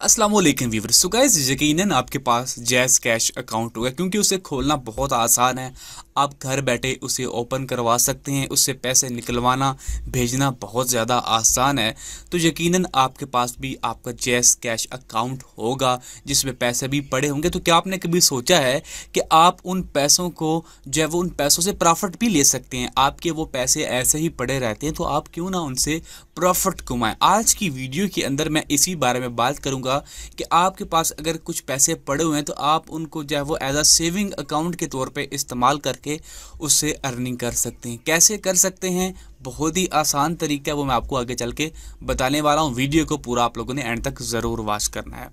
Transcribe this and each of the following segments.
अस्सलाम वालेकुम viewer so guys यकीनन आपके पास जैस कैश अकाउंट होगा क्योंकि उसे खोलना बहुत आसान है। आप घर बैठे उसे ओपन करवा सकते हैं, उससे पैसे निकलवाना, भेजना बहुत ज़्यादा आसान है। तो यकीनन आपके पास भी आपका जैस कैश अकाउंट होगा, जिसमें पैसे भी पड़े होंगे। तो क्या आपने कभी सोचा है कि आप उन पैसों को जो है वो उन पैसों से प्रॉफिट भी ले सकते हैं? आपके वो पैसे ऐसे ही पड़े रहते हैं तो आप क्यों ना उनसे प्रॉफिट कमाएँ। आज की वीडियो के अंदर मैं इसी बारे में बात करूँगा कि आपके पास अगर कुछ पैसे पड़े हुए हैं तो आप उनको जो है वो एज अ सेविंग अकाउंट के तौर पे इस्तेमाल करके उससे अर्निंग कर सकते हैं। कैसे कर सकते हैं? बहुत ही आसान तरीका है, वो मैं आपको आगे चल के बताने वाला हूँ। वीडियो को पूरा आप लोगों ने एंड तक ज़रूर वॉच करना है।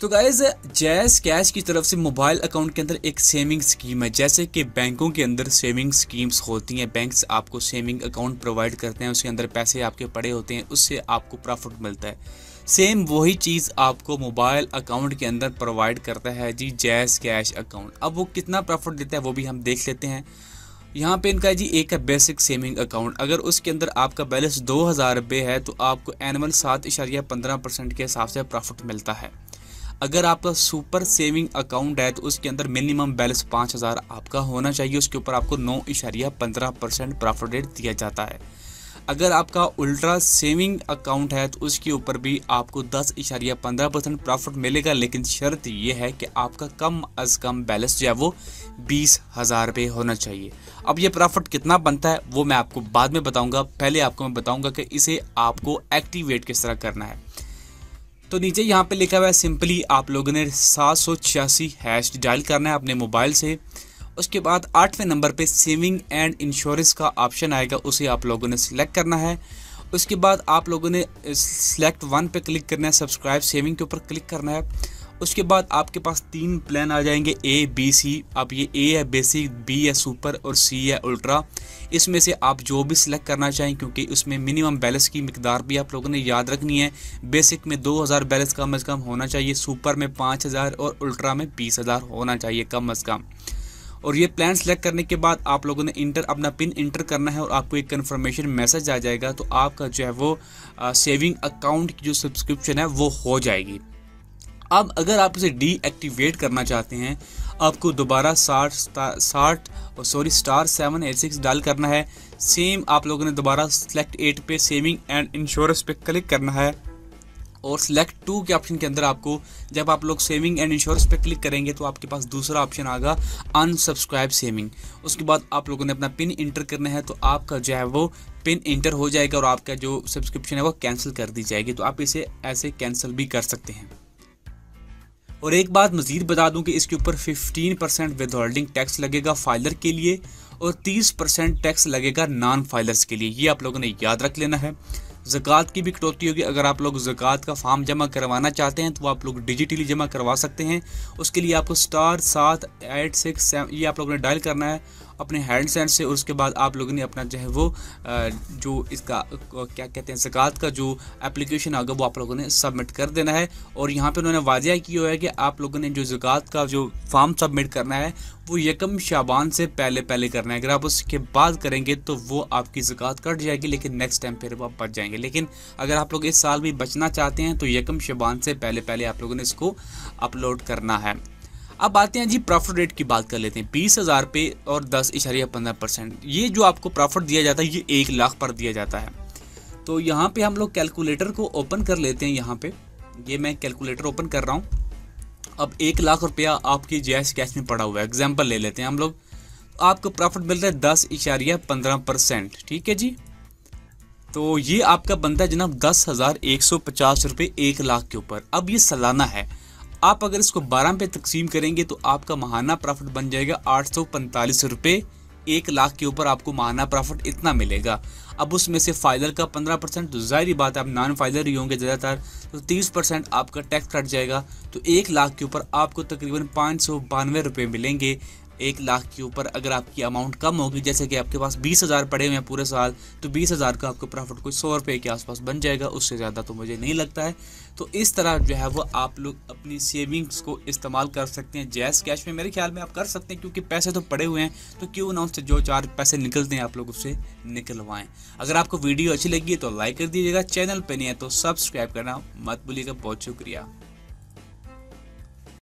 तो गाइज़ जैस कैश की तरफ़ से मोबाइल अकाउंट के अंदर एक सेविंग स्कीम है। जैसे कि बैंकों के अंदर सेविंग स्कीम्स होती हैं बैंक्स आपको सेविंग अकाउंट प्रोवाइड करते हैं, उसके अंदर पैसे आपके पड़े होते हैं, उससे आपको प्रॉफिट मिलता है। सेम वही चीज़ आपको मोबाइल अकाउंट के अंदर प्रोवाइड करता है जी जैस कैश अकाउंट अब वो कितना प्रॉफिट देता है वो भी हम देख लेते हैं। यहाँ पे इनका जी एक है बेसिक सेविंग अकाउंट अगर उसके अंदर आपका बैलेंस दो हज़ार रुपये है तो आपको एनुअल सात इशारिया पंद्रह परसेंट के हिसाब से प्रॉफिट मिलता है। अगर आपका सुपर सेविंग अकाउंट है तो उसके अंदर मिनिमम बैलेंस पाँच हज़ार आपका होना चाहिए। उसके ऊपर आपको नौ इशारिया पंद्रह परसेंट प्रॉफिट रेट दिया जाता है। अगर आपका उल्ट्रा सेविंग अकाउंट है तो उसके ऊपर भी आपको दस इशारिया पंद्रह परसेंट प्रॉफिट मिलेगा। लेकिन शर्त यह है कि आपका कम अज़ कम बैलेंस जो है, वो बीस हज़ार रुपये होना चाहिए। अब ये प्रॉफिट कितना बनता है, वो मैं आपको बाद में बताऊँगा। पहले आपको मैं बताऊँगा कि इसे आपको एक्टिवेट किस तरह करना है। तो नीचे यहाँ पे लिखा हुआ है सिंपली आप लोगों ने सात सौ छियासी हैश डायल करना है अपने मोबाइल से। उसके बाद आठवें नंबर पे सेविंग एंड इंश्योरेंस का ऑप्शन आएगा, उसे आप लोगों ने सिलेक्ट करना है। उसके बाद आप लोगों ने सिलेक्ट वन पे क्लिक करना है सब्सक्राइब सेविंग के ऊपर क्लिक करना है। उसके बाद आपके पास तीन प्लान आ जाएँगे ए बी सी आप ये ए है बेसिक बी है सुपर और सी है अल्ट्रा इसमें से आप जो भी सिलेक्ट करना चाहें, क्योंकि उसमें मिनिमम बैलेंस की मकदार भी आप लोगों ने याद रखनी है। बेसिक में 2000 बैलेंस कम अज़ कम होना चाहिए सुपर में 5000 और अल्ट्रा में 20000 होना चाहिए कम अज़ कम। और ये प्लान सेलेक्ट करने के बाद आप लोगों ने इंटर अपना पिन इंटर करना है और आपको एक कन्फर्मेशन मैसेज आ जाएगा। तो आपका जो है वो सेविंग अकाउंट की जो सब्सक्रिप्शन है वो हो जाएगी। अब अगर आप इसे डीएक्टिवेट करना चाहते हैं, आपको दोबारा साठ साठ और sorry star seven eight six डाल करना है। सेम आप लोगों ने दोबारा सेलेक्ट एट पे सेविंग एंड इंश्योरेंस पे क्लिक करना है। और सिलेक्ट टू के ऑप्शन के अंदर आपको जब आप लोग सेविंग एंड इंश्योरेंस पे क्लिक करेंगे तो आपके पास दूसरा ऑप्शन आएगा अनसब्सक्राइब सेविंग उसके बाद आप लोगों ने अपना पिन इंटर करना है तो आपका जो है वो पिन इंटर हो जाएगा और आपका जो सब्सक्रिप्शन है वो कैंसिल कर दी जाएगी। तो आप इसे ऐसे कैंसिल भी कर सकते हैं। और एक बात मजीद बता दूँ कि इसके ऊपर 15 परसेंट विद होल्डिंग टैक्स लगेगा फाइलर के लिए और 30 परसेंट टैक्स लगेगा नॉन फाइलर्स के लिए। ये आप लोगों ने याद रख लेना है। ज़क़़त की भी कटौती होगी। अगर आप लोग जक़ात का फॉर्म जमा करवाना चाहते हैं तो आप लोग डिजिटली जमा करवा सकते हैं। उसके लिए आपको स्टार सात एट सिक्स ये आप लोगों ने डायल करना है। अपने हैंड सेंड से उसके बाद आप लोगों ने अपना जो है वो जो इसका क्या कहते हैं, ज़क़़त का जो एप्लीकेशन आगा वो आप लोगों ने सबमिट कर देना है। और यहाँ पे उन्होंने वाजिया किया हुआ है कि आप लोगों ने जो ज़क़़त का जो फॉर्म सबमिट करना है, वो यकम शाबान से पहले पहले करना है। अगर आप उसके बाद करेंगे तो वो आपकी ज़क़़त कट जाएगी, लेकिन नेक्स्ट टाइम फिर वो बच जाएँगे। लेकिन अगर आप लोग इस साल भी बचना चाहते हैं तो यकम शाबान से पहले पहले आप लोगों ने इसको अपलोड करना है। अब आते हैं जी प्रॉफिट रेट की बात कर लेते हैं। बीस हज़ार पे और दस इशारिया पंद्रह परसेंट। ये जो आपको प्रॉफिट दिया जाता है, ये एक लाख पर दिया जाता है। तो यहाँ पे हम लोग कैलकुलेटर को ओपन कर लेते हैं यहाँ पे। ये मैं कैलकुलेटर ओपन कर रहा हूँ। अब एक लाख रुपया आपकी जैस कैश में पड़ा हुआ है। एग्ज़ाम्पल ले लेते हैं हम लोग। आपको प्रॉफिट मिल रहा है दस इशारिया पंद्रह परसेंट, ठीक है जी? तो ये आपका बनता है जनाब दस हज़ार एक सौ पचास रुपये एक लाख के ऊपर। अब ये सालाना है। आप अगर इसको बारह पे तकसीम करेंगे तो आपका महाना प्रॉफिट बन जाएगा आठ सौ पैंतालीस रुपये एक लाख के ऊपर आपको महाना प्रॉफिट इतना मिलेगा। अब उसमें से फाइलर का पंद्रह परसेंट तो ज़ाहिर बात है, आप नॉन फाइलर ही होंगे ज़्यादातर। तो तीस परसेंट आपका टैक्स कट जाएगा। तो एक लाख के ऊपर आपको तकरीबन पाँच सौ बानवे रुपये मिलेंगे। एक लाख के ऊपर अगर आपकी अमाउंट कम होगी, जैसे कि आपके पास बीस हज़ार पड़े हुए हैं पूरे साल तो बीस हज़ार का आपको प्रॉफिट कोई सौ रुपये के आसपास बन जाएगा, उससे ज़्यादा तो मुझे नहीं लगता है। तो इस तरह जो है वो आप लोग अपनी सेविंग्स को इस्तेमाल कर सकते हैं। जैस कैश में मेरे ख्याल में आप कर सकते हैं, क्योंकि पैसे तो पड़े हुए हैं तो क्यों ना उससे जो चार पैसे निकलते हैं आप लोग उससे निकलवाएँ। अगर आपको वीडियो अच्छी लगी है तो लाइक कर दीजिएगा, चैनल पर नहीं है तो सब्सक्राइब करना मत भूलिएगा। बहुत शुक्रिया।